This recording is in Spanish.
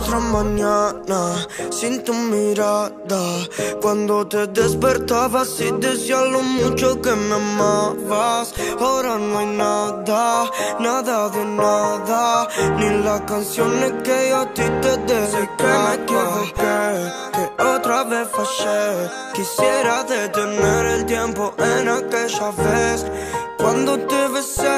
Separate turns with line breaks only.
otra mañana sin tu mirada. Cuando te despertabas y decías lo mucho que me amabas. Ahora no hay nada, nada de nada. Ni las canciones que yo a ti te dediqué. que me equivoqué, que otra vez fallé. Quisiera detener el tiempo en aquella vez. Cuando te besé